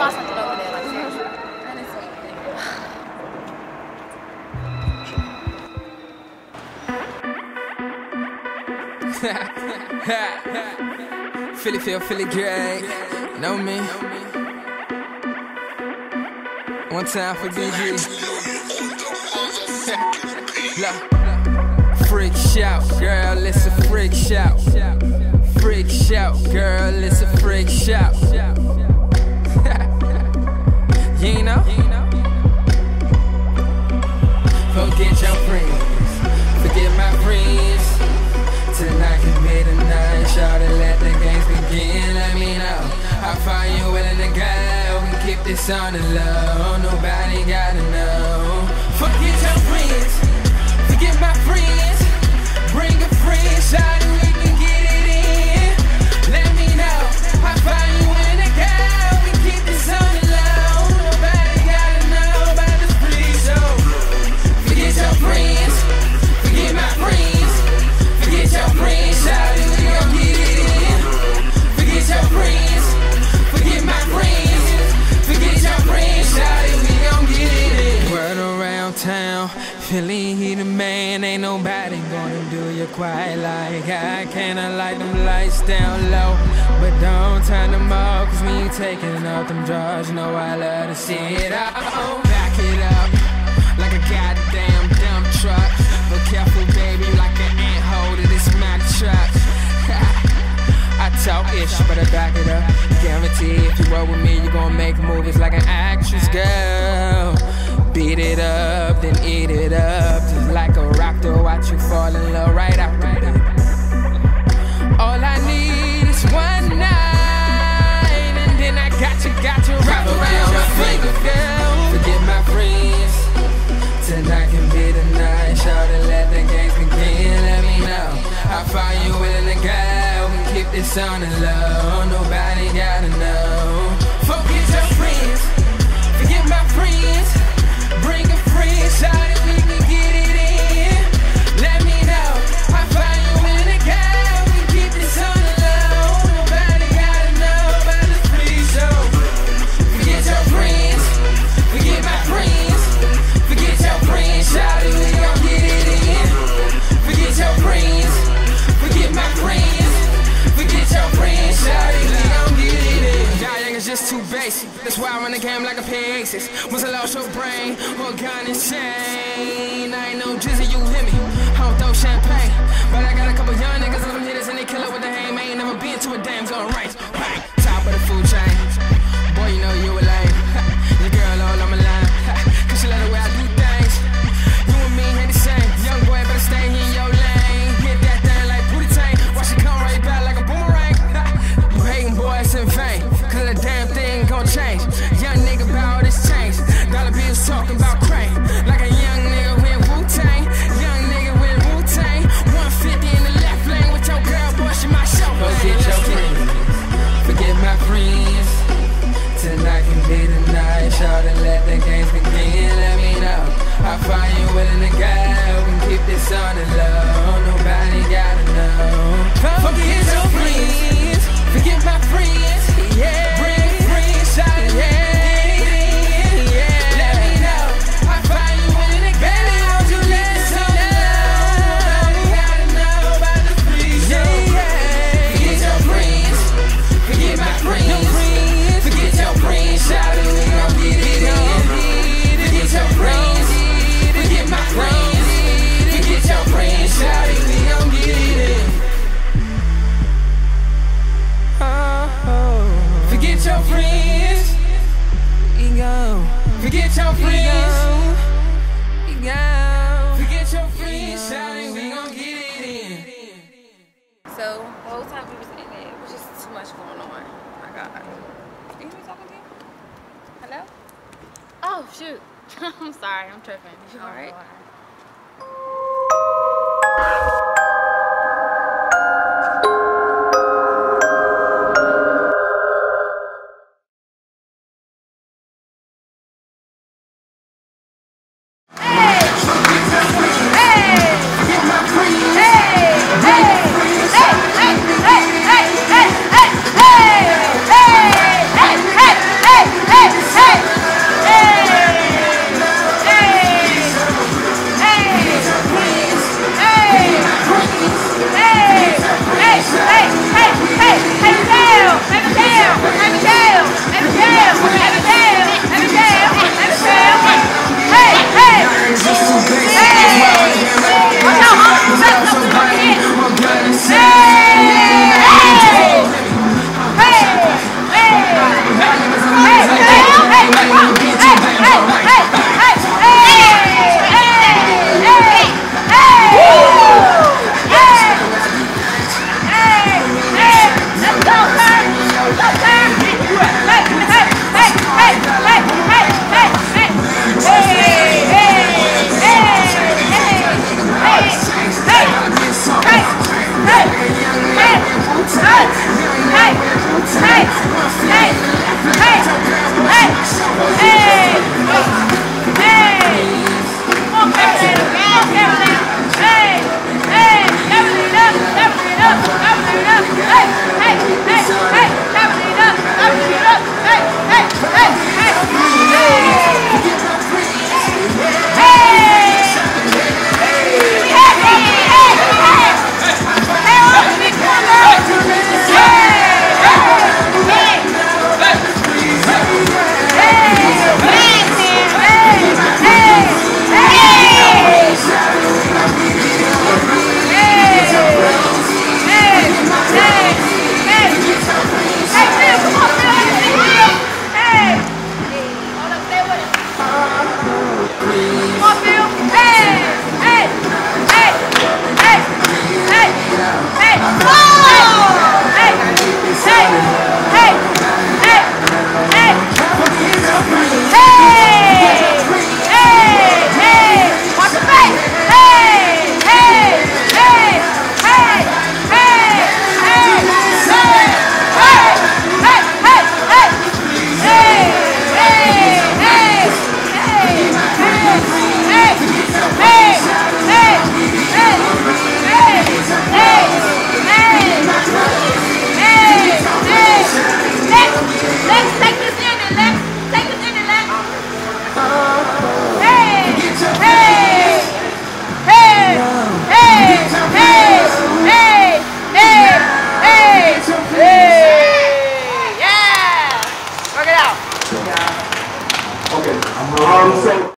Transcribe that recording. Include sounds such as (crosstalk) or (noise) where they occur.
sauce on top Philly feel Philly great. know me. One time for DG. (laughs) freak show, girl, it's a freak show. Freak show, girl, it's a freak show. We this on the low, nobody gotta know. Forget your friends, forget my friends. Bring a friend, and we can get Philly, he the man. Ain't nobody gonna do you quite like I can. I light them lights down low, but don't turn them off. Cause when you taking off them drawers, you know I love to see it out. Back it up like a goddamn dump truck. But careful, baby, like an ant hole this Mack truck. (laughs) I talk ish, but I back it up. Guarantee if you roll with me, you gon' make movies like an actress, girl. Beat it up, eat it up. Just like a rock to watch you fall in love right after. All I need is one night, and then I got you, got you wrapped around my finger, girl. Forget my friends. Tonight can be the night, shout and let the games begin. Let me know how far you willing to go. We keep this on the low, game like a P-Aces. Once I lost your brain, or gone insane. I ain't no jizzy, you hear me? I don't throw champagne. But I got a couple young niggas them hitters and they kill it with the aim. I ain't never been to a damn gun race. Let me know how far you willing to go. Can keep this on the low, forget your friends. We gon' forget your friends, shout it, we gon' get it in. So the whole time we was in it, it was just too much going on. My God. Are You talking to you? Hello? Oh shoot. (laughs) I'm sorry, I'm tripping. You alright?